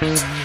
Mm-hmm.